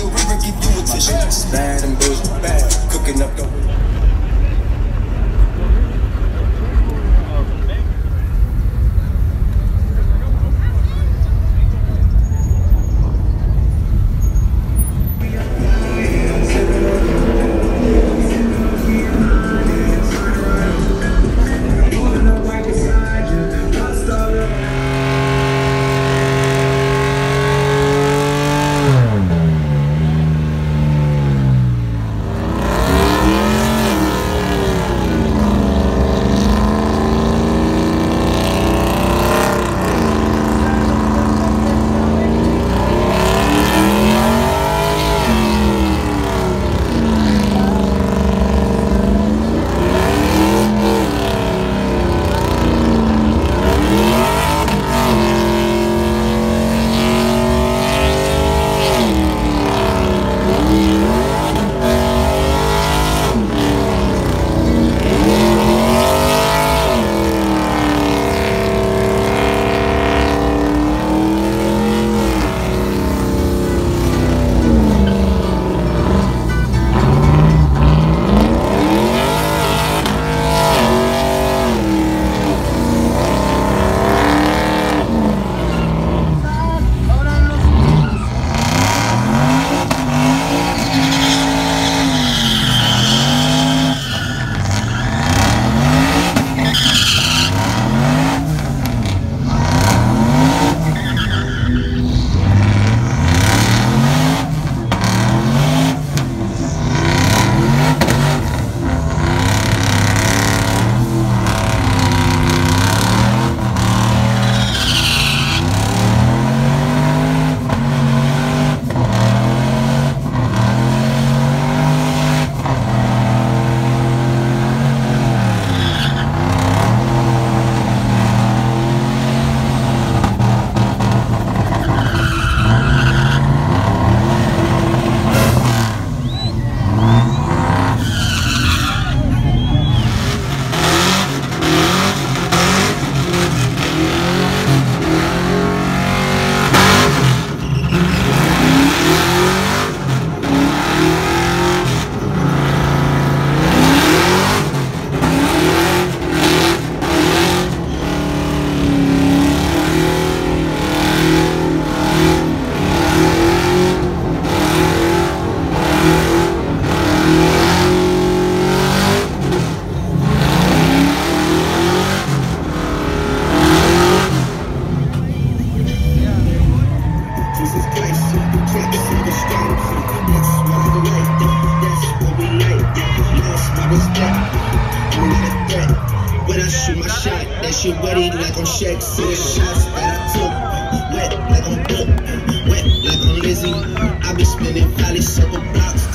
a river, give you a bad and big, bad. Cooking up the. I'm. I be spinning valley circle block